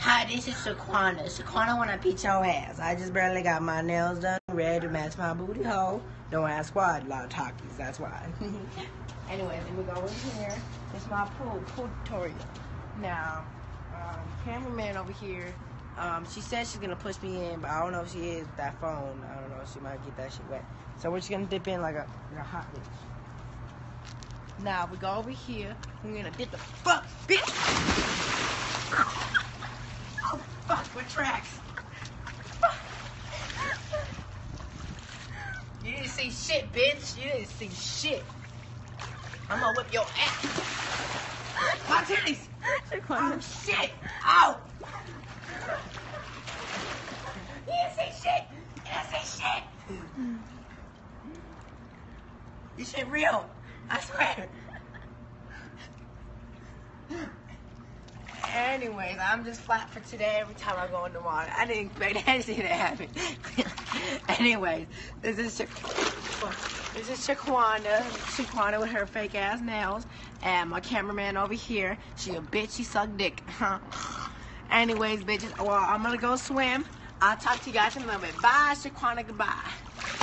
Hi, this is Shaquana. Shaquana wanna beat your ass. I just barely got my nails done, ready to match my booty hole. Don't ask why, a lot of talkies, that's why. anyway, let me go in here. It's my pool, pool tutorial. Now, um, cameraman over here, um, she said she's gonna push me in, but I don't know if she is with that phone. I don't know, she might get that shit wet. So we're just gonna dip in like a, like a hot bitch. Now we go over here. We're gonna dip the fuck, bitch. Oh fuck, with tracks. You didn't see shit, bitch. You didn't see shit. I'm gonna whip your ass. My titties. Oh shit. Ow. You didn't see shit. You didn't see shit. You shit real. I swear. Anyways, I'm just flat for today every time I go in the water. I didn't expect anything to happen. Anyways, this is this is Shaquana. Shaquana with her fake ass nails. And my cameraman over here, she a bitch, she suck dick. Anyways, bitches, well, I'm gonna go swim. I'll talk to you guys in a little bit. Bye, Shaquana, goodbye.